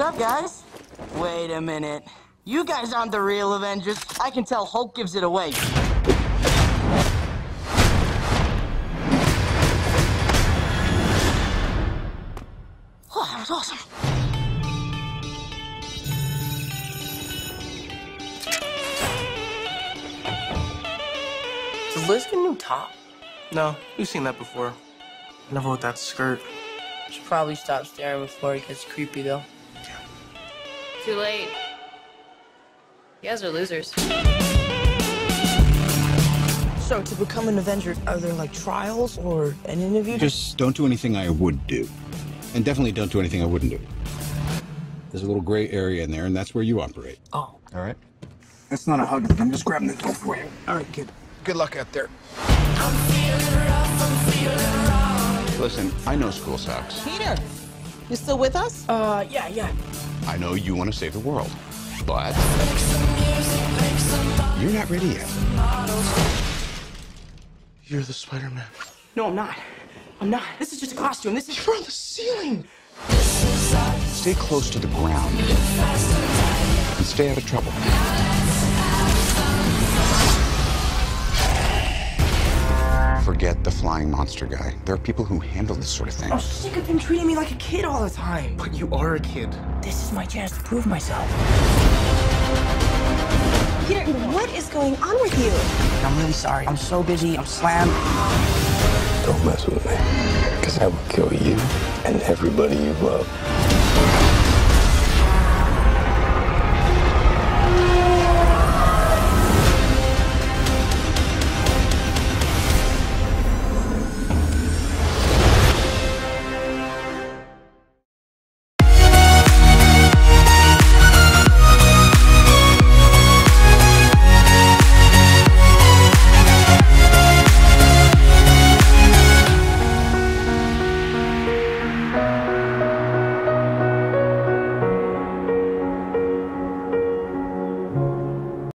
up, guys? Wait a minute. You guys aren't the real Avengers. I can tell Hulk gives it away. Oh, that was awesome. Does Liz get a new top? No, we've seen that before. Never with that skirt. Should probably stop staring before it gets creepy, though. Too late. You guys are losers. So, to become an Avenger, are there like trials or an interview? Just don't do anything I would do. And definitely don't do anything I wouldn't do. There's a little gray area in there, and that's where you operate. Oh. All right? That's not a hug. I'm just grabbing the door for you. All right, kid. Good luck out there. Listen, I know school sucks. Peter, you still with us? Uh, yeah, yeah. I know you want to save the world. But you're not ready yet. You're the Spider-Man. No, I'm not. I'm not. This is just a costume. This is. You're on the ceiling. Stay close to the ground. And stay out of trouble. Flying monster guy. There are people who handle this sort of thing. I'm sick of him treating me like a kid all the time. But you are a kid. This is my chance to prove myself. Peter, what is going on with you? I'm really sorry. I'm so busy. I'm slammed. Don't mess with me. Because I will kill you and everybody you love.